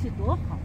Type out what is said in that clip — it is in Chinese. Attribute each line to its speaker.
Speaker 1: 气多好。